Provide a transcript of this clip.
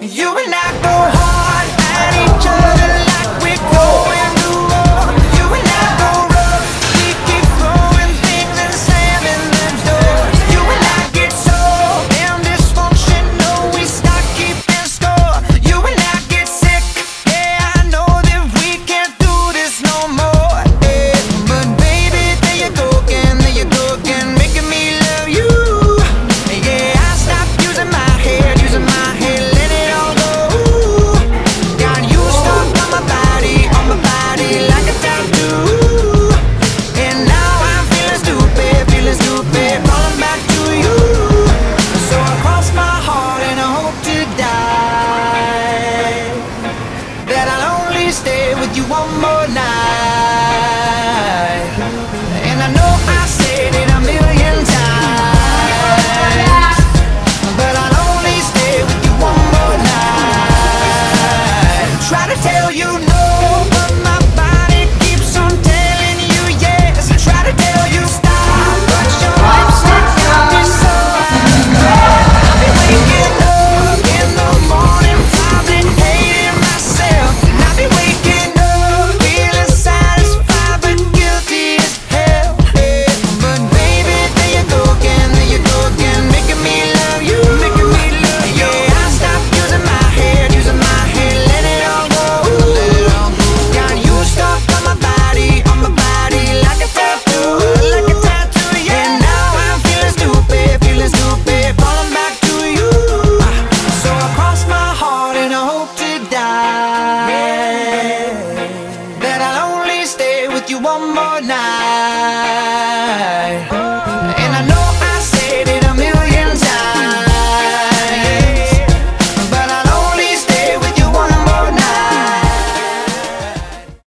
You and I go home. one more night.